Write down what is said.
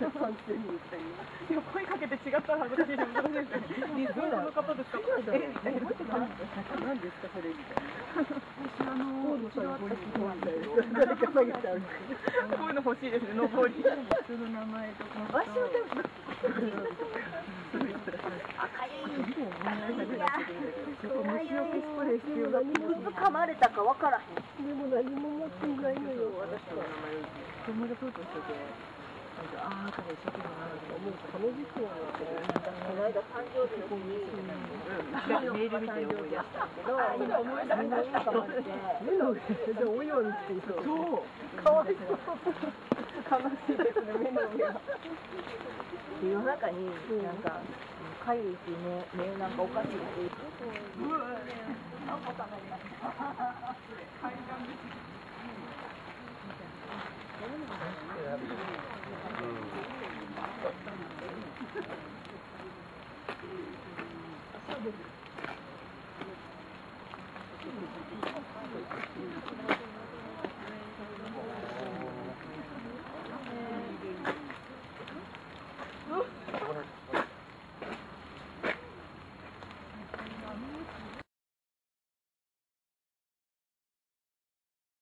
完全に言ったり。いや声かけて違ったら恥ずかしいじゃん。先生。リズムの方ですか。え、え、何ですかそれみたいな。私あの。こういうの欲しいですね。上り。人の名前とか。場所でもちょっと虫除けスプレー必要だと思いくつ噛まれたかわからへん。でも何も持っていないのよ、私の名前を。友達としてて、ああ、彼一生懸命なるとか思う、この時期は、この間誕生日の日に、メール見て思い出したけど、今思い出しました目の上でお岩についそう。そう。かわいそう。悲しいですね、目の上が。夜中になん。か、かゆいしね、目なん。かおかしいし。う